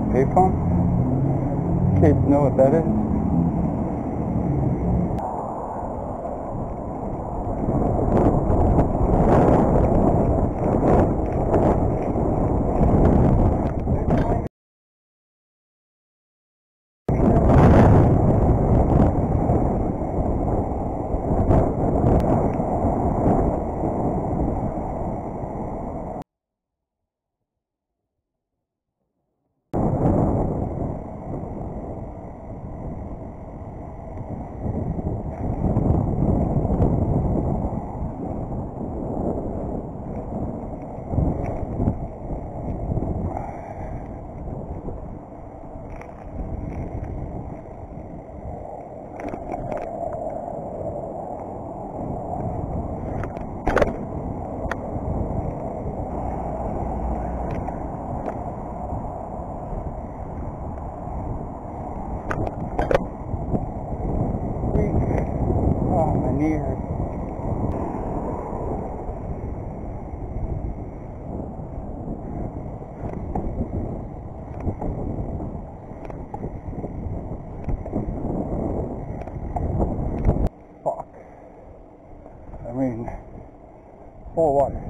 payphone? Kids know what that is? I mean, for water.